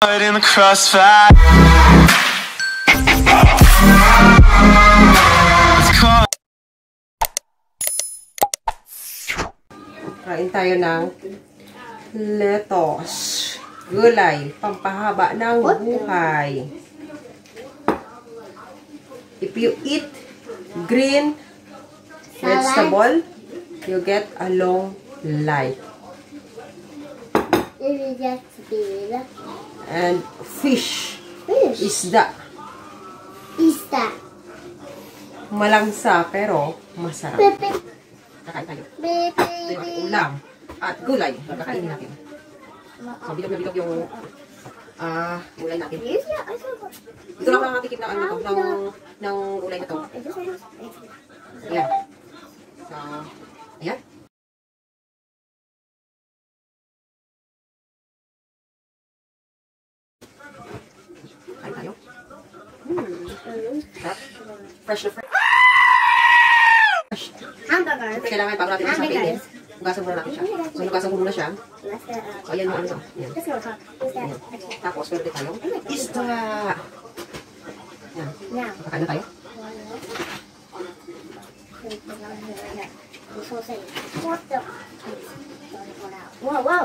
In the crossfire. Kain tayo ng lettuce. Gulay. Pampahaba ng buhay. If you eat green vegetable, you get a long life. If you just be And fish, fish. isda. Pista. Malangsa pero masarap. Pepe. Kakain tayo. Pepe. Ito yung ating ulam. At gulay. Kakainin natin. So, bilog na bilog yung ah gulay natin. Ito lang ang tikim ng ano to, ng, ng gulay na to. Ayan. So, Fresh na fresh. fresh. Hamburger. Kailangan pag natin sa pigil. Hugasan muna natin siya. So, hugasan muna siya. So, ayan mo ano. Yan. Yan. Tapos, pwede tayo. Isda! Yan. Makakain na tayo. Wow, wow!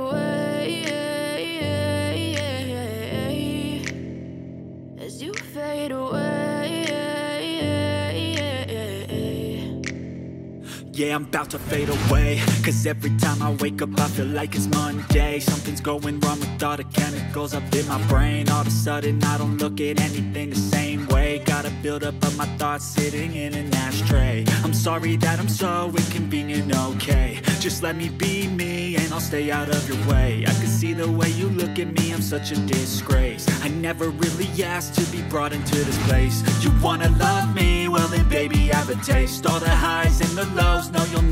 I'm about to fade away. Cause every time I wake up I feel like it's Monday. Something's going wrong with all the chemicals up in my brain. All of a sudden I don't look at anything the same way. Gotta build up of my thoughts sitting in an ashtray. I'm sorry that I'm so inconvenient, okay. Just let me be me and I'll stay out of your way. I can see the way you look at me, I'm such a disgrace. I never really asked to be brought into this place. You wanna love me? Well then baby I have a taste. All the highs and the lows,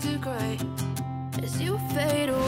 to gray as you fade away.